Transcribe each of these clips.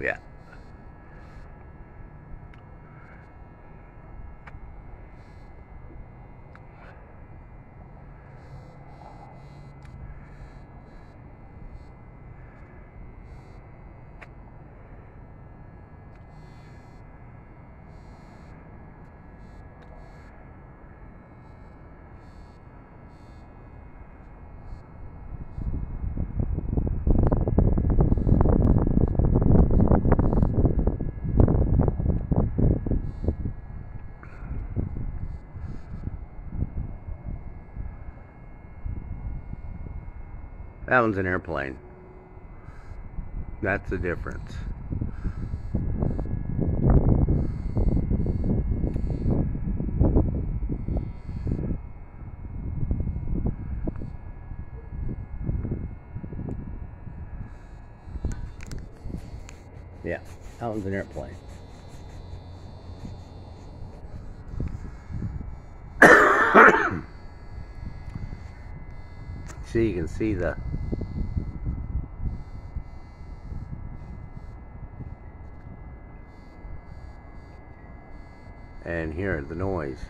Yeah. That one's an airplane. That's the difference. Yeah, that one's an airplane. See, you can see the and hear the noise.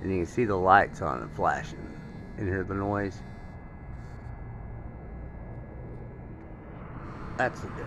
And you can see the lights on it flashing and hear the noise. Difference.